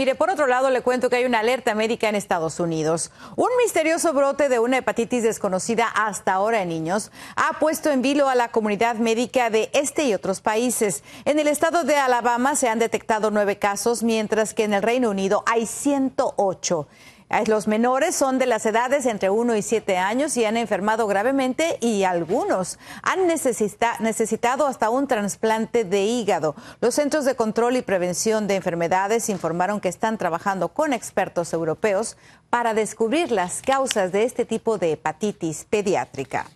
Mire, por otro lado, le cuento que hay una alerta médica en Estados Unidos. Un misterioso brote de una hepatitis desconocida hasta ahora en niños ha puesto en vilo a la comunidad médica de este y otros países. En el estado de Alabama se han detectado nueve casos, mientras que en el Reino Unido hay 108. Los menores son de las edades entre 1 y 7 años y han enfermado gravemente y algunos han necesitado hasta un trasplante de hígado. Los Centros de Control y Prevención de Enfermedades informaron que están trabajando con expertos europeos para descubrir las causas de este tipo de hepatitis pediátrica.